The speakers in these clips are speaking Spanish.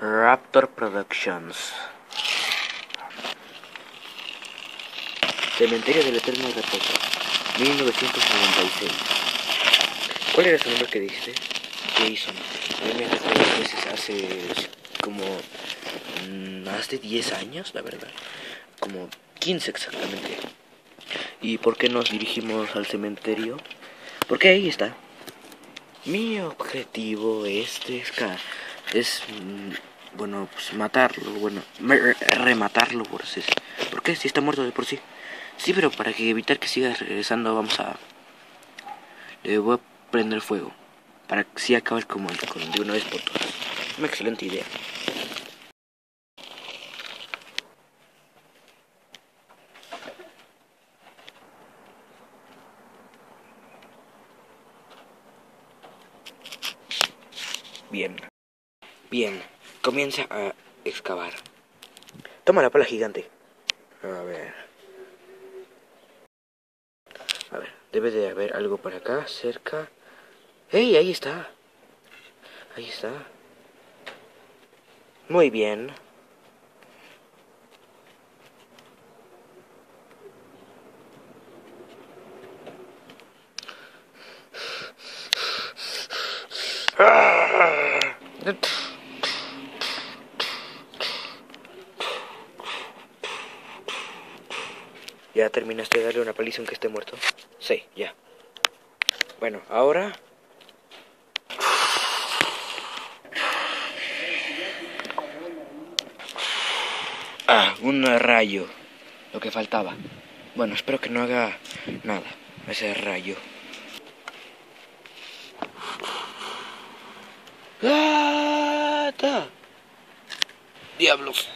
Raptor Productions. Cementerio del Eterno Reposo, 1996. ¿Cuál era su nombre que dijiste? Jason. Mí me hace tres veces hace como mm, más de 10 años, la verdad. Como 15 exactamente. ¿Y por qué nos dirigimos al cementerio? Porque ahí está. Mi objetivo este es, es mm, bueno, pues matarlo, bueno, rematarlo por si, ¿por qué? Si está muerto de por sí. Sí, pero para que evitar que siga regresando vamos a le voy a prender fuego para que sí acabe como con de una vez por todas. Una excelente idea. Bien. Bien. Comienza a excavar. Toma la pala gigante. A ver. A ver, debe de haber algo por acá, cerca. ¡Ey! Ahí está. Ahí está. Muy bien. ¿Ya terminaste de darle una paliza aunque esté muerto? Sí, ya. Bueno, ahora... Ah, un rayo. Lo que faltaba. Bueno, espero que no haga nada. Ese rayo. ¡Ah! ta! ¡Diablos!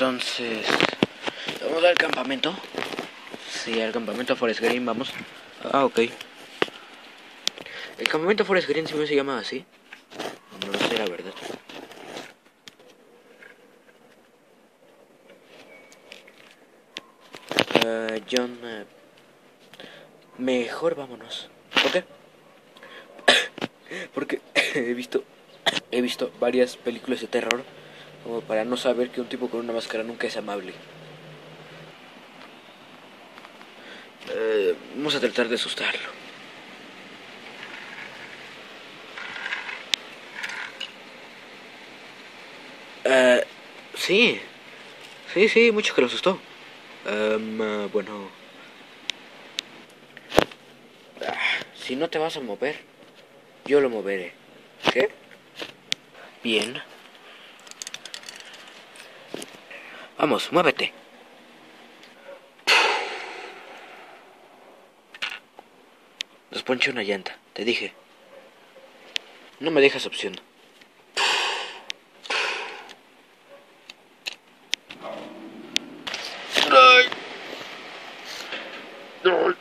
Entonces, ¿vamos al campamento? Sí, al campamento Forest Green, vamos. Ah, ok. ¿El campamento Forest Green siempre se llama así? No lo sé, la verdad. Ah, John, eh, mejor vámonos. ¿Por qué? Porque he visto, he visto varias películas de terror como para no saber que un tipo con una máscara nunca es amable. Eh, vamos a tratar de asustarlo. Eh, sí, sí, sí, mucho que lo asustó. Em, eh, bueno, Ah, si no te vas a mover, yo lo moveré. ¿Qué? Bien. Vamos, muévete. Nos ponche una llanta, te dije. No me dejas opción. Ay. Ay.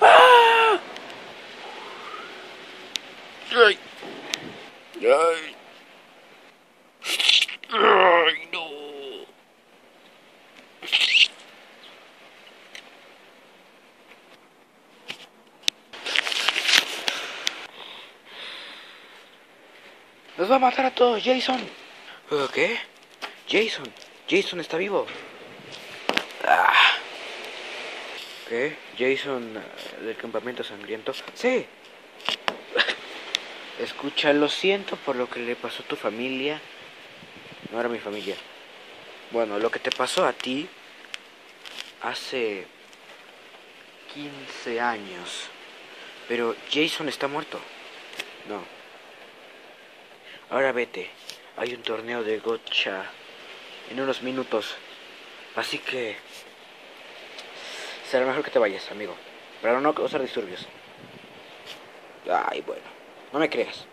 ¡Ah! Ay. Ay. Ay, no. Nos va a matar a todos, Jason. ¿Eh, ¿Qué? Jason. Jason está vivo. Ah. ¿Qué? Jason eh, del campamento sangriento. Sí. Escucha, lo siento por lo que le pasó a tu familia. No era mi familia. Bueno, lo que te pasó a ti hace 15 años. Pero Jason está muerto. No. Ahora vete. Hay un torneo de gotcha en unos minutos. Así que será mejor que te vayas, amigo. Para no causar disturbios. Ay, bueno, no me creas.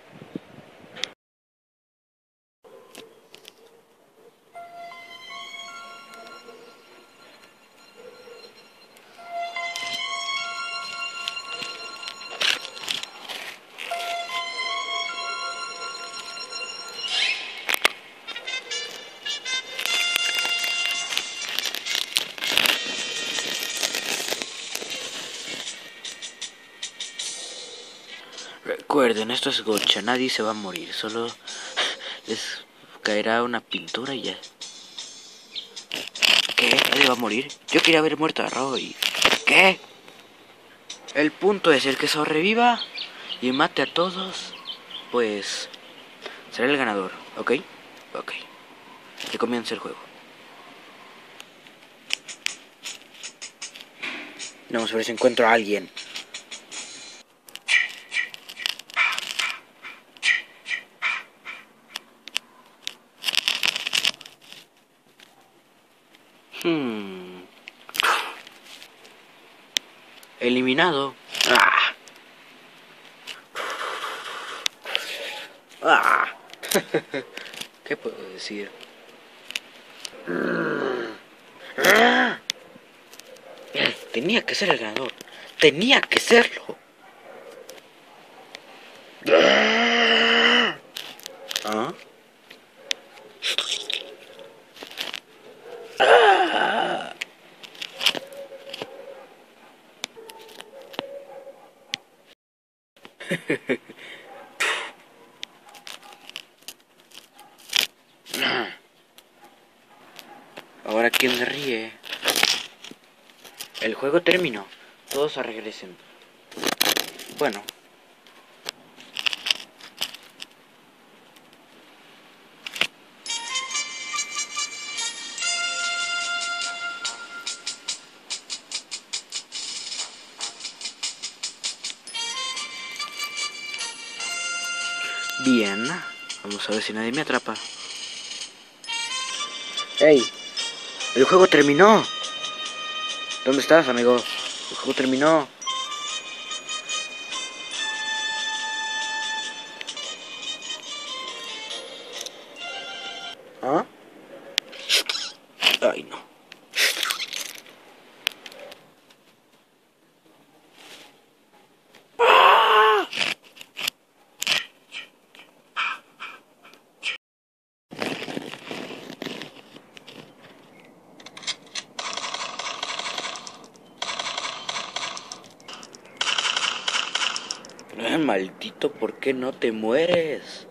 Recuerden, esto es gocha, nadie se va a morir, solo les caerá una pintura y ya. ¿Qué? ¿Nadie va a morir? Yo quería haber muerto a Roy. ¿Qué? El punto es el que sobreviva y mate a todos, pues será el ganador, ¿ok? Ok. Que comience el juego. A ver si encuentro a alguien. Hmm. Eliminado. Ah. Ah. ¿Qué puedo decir? Tenía que ser el ganador. Tenía que serlo. ¿Ah? Ahora quién se ríe. El juego terminó. Todos regresen. Bueno. Vamos a ver si nadie me atrapa. ¡Ey! ¡El juego terminó! ¿Dónde estás, amigo? El juego terminó. Maldito, ¿por qué no te mueres?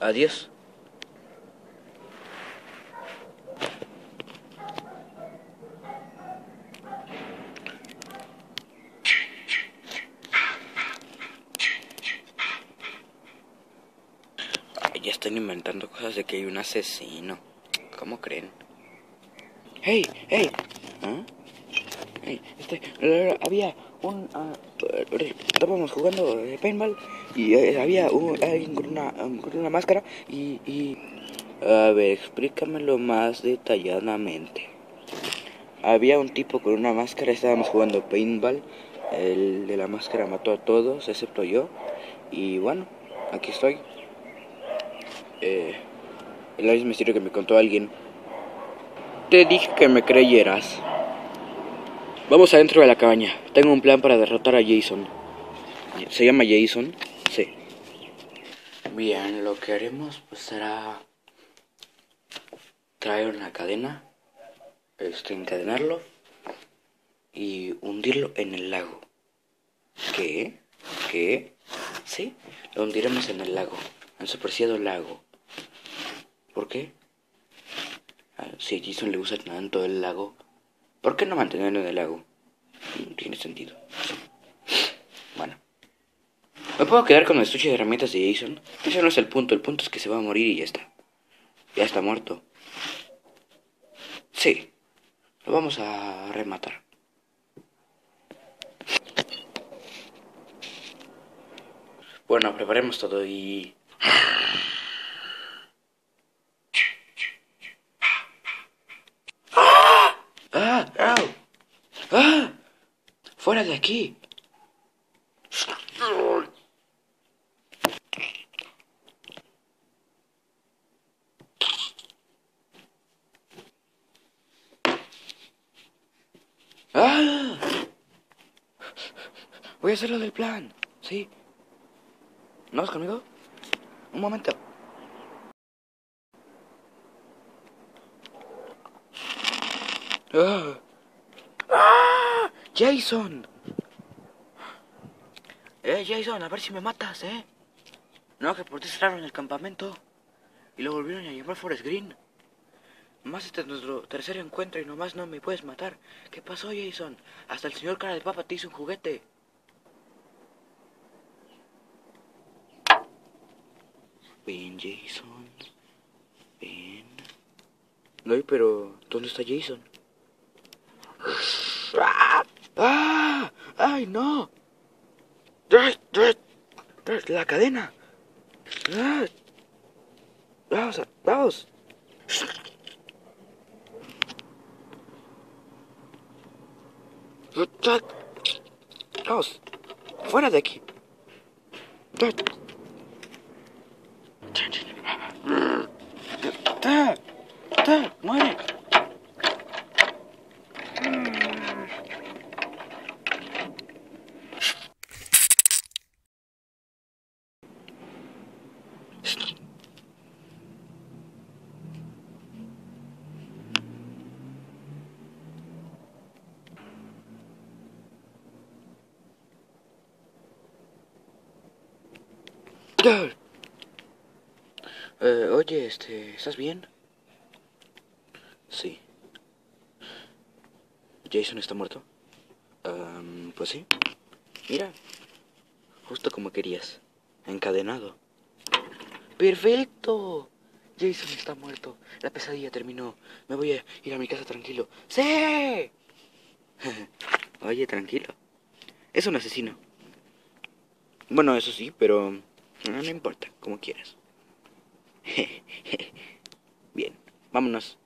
Adiós. Ya están inventando cosas de que hay un asesino. ¿Cómo creen? ¡Hey! ¡Hey! ¿Ah? Hey, este, había un... eh, estábamos jugando de paintball y eh, había un, alguien con una, um, con una máscara y, y... A ver, explícamelo más detalladamente. Había un tipo con una máscara, estábamos jugando paintball. El de la máscara mató a todos, excepto yo. Y bueno, aquí estoy. Eh, el mismo misterio que me contó alguien. Te dije que me creyeras. Vamos adentro de la cabaña. Tengo un plan para derrotar a Jason. ¿Se llama Jason? Sí. Bien, lo que haremos pues será traer una cadena, este, encadenarlo y hundirlo en el lago. ¿Qué? ¿Qué? Sí, lo hundiremos en el lago, en su preciado lago. ¿Por qué? Ah, Si a Jason le gusta tanto el lago, ¿por qué no mantenerlo en el lago? No tiene sentido. Bueno. ¿Me puedo quedar con el estuche de herramientas de Jason? Ese no es el punto, el punto es que se va a morir y ya está. Ya está muerto. Sí, lo vamos a rematar. Bueno, preparemos todo y... ¡Ah! ¡Ah! ¡Ah! ¡Ah! ¡Fuera de aquí! ¡Ah! Voy a hacer lo del plan. Sí. ¿No vas conmigo? Un momento. ¡Ah! ¡Jason! Eh, Jason, a ver si me matas, ¿eh? No, que por ti cerraron el campamento y lo volvieron a llamar Forest Green. Más este es nuestro tercer encuentro y nomás no me puedes matar. ¿Qué pasó, Jason? Hasta el señor cara de papa te hizo un juguete. Ven, Jason. Ven. No, pero ¿dónde está Jason? ¡Ah! ¡Ay, no! ¡La cadena! ¡Ah! ¡Vamos! ¡Vamos! ¡Vamos! ¡Fuera de aquí! ¡Ta! Eh, oye, este, ¿estás bien? Sí. ¿Jason está muerto? Um, pues sí. Mira, justo como querías, encadenado. ¡Perfecto! Jason está muerto. La pesadilla terminó. Me voy a ir a mi casa tranquilo. ¡Sí! Oye, tranquilo. Es un asesino. Bueno, eso sí, pero no, importa, como quieras. Bien, vámonos.